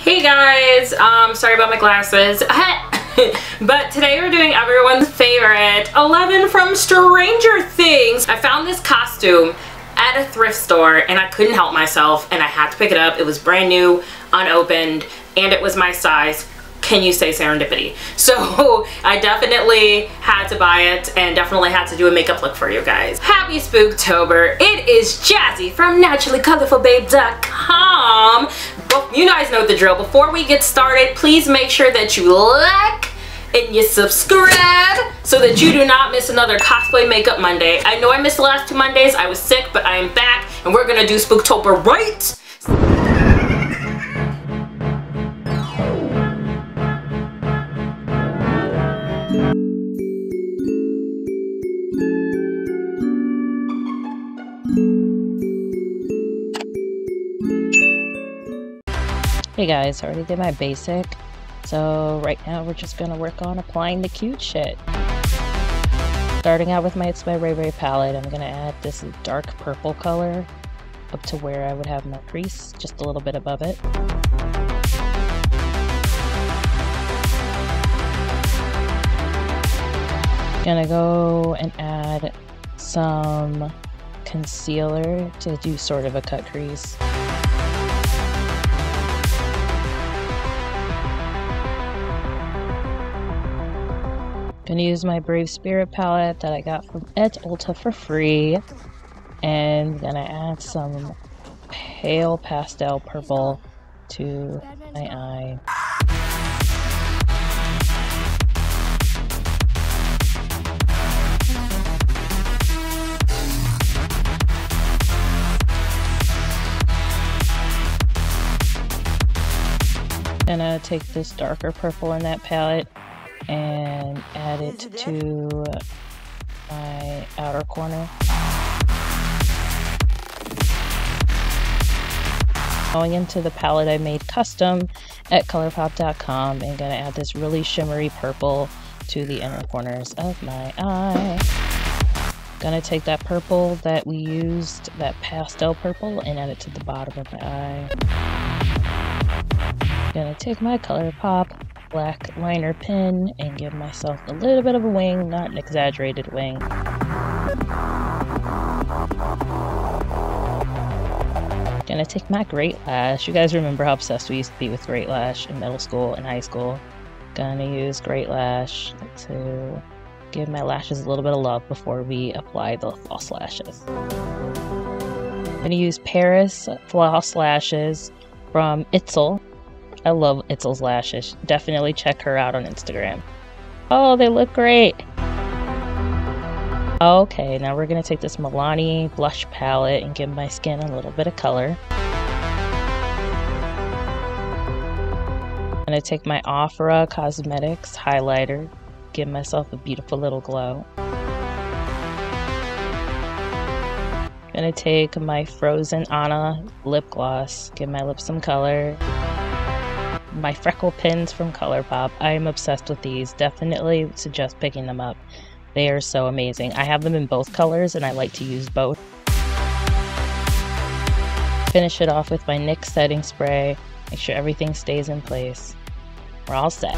Hey guys, um, sorry about my glasses. but today we're doing everyone's favorite 11 from Stranger Things. I found this costume at a thrift store and I couldn't help myself and I had to pick it up. It was brand new, unopened, and it was my size can you say serendipity? So I definitely had to buy it and definitely had to do a makeup look for you guys. Happy Spooktober. It is Jazzy from naturallycolorfulbabe.com. Well, you guys know the drill. Before we get started, please make sure that you like and you subscribe so that you do not miss another cosplay makeup Monday. I know I missed the last two Mondays. I was sick, but I am back and we're gonna do Spooktober right. Hey guys, I already did my basic. So right now we're just gonna work on applying the cute shit. Starting out with my It's My Ray Ray palette, I'm gonna add this dark purple color up to where I would have my crease, just a little bit above it. Gonna go and add some concealer to do sort of a cut crease. Gonna use my Brave Spirit palette that I got from at Ulta for free. And gonna add some pale pastel purple to my eye. Gonna take this darker purple in that palette and add it to my outer corner. Going into the palette I made custom at colourpop.com and gonna add this really shimmery purple to the inner corners of my eye. Gonna take that purple that we used, that pastel purple, and add it to the bottom of my eye. Gonna take my ColourPop black liner pen and give myself a little bit of a wing, not an exaggerated wing. Gonna take my Great Lash. You guys remember how obsessed we used to be with Great Lash in middle school and high school. Gonna use Great Lash to give my lashes a little bit of love before we apply the false lashes. I'm gonna use Paris false lashes from Itzel I love Itzel's lashes. Definitely check her out on Instagram. Oh, they look great. Okay, now we're going to take this Milani blush palette and give my skin a little bit of color. I'm going to take my Ofra Cosmetics highlighter, give myself a beautiful little glow. I'm going to take my Frozen Anna lip gloss, give my lips some color my freckle pins from ColourPop. I am obsessed with these. Definitely suggest picking them up. They are so amazing. I have them in both colors and I like to use both. Finish it off with my NYX setting spray. Make sure everything stays in place. We're all set.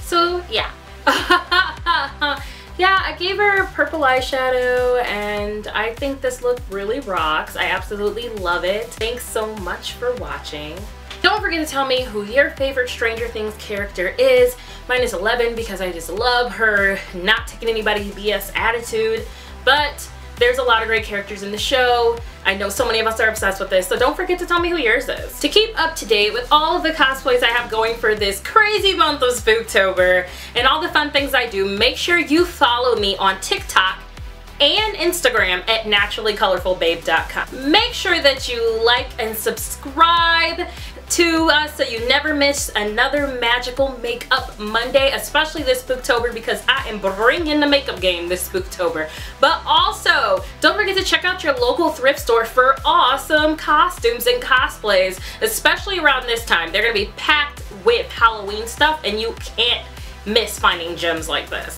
So yeah. yeah, I gave her purple eyeshadow and I think this look really rocks. I absolutely love it. Thanks so much for watching. Don't forget to tell me who your favorite Stranger Things character is. Mine is 11 because I just love her not taking anybody's BS attitude. But there's a lot of great characters in the show. I know so many of us are obsessed with this, so don't forget to tell me who yours is. To keep up to date with all of the cosplays I have going for this crazy month of Spooktober and all the fun things I do, make sure you follow me on TikTok and Instagram at naturallycolorfulbabe.com. Make sure that you like and subscribe to us so you never miss another magical makeup Monday, especially this Spooktober because I am bringing the makeup game this Spooktober. But also, don't forget to check out your local thrift store for awesome costumes and cosplays, especially around this time. They're going to be packed with Halloween stuff and you can't miss finding gems like this.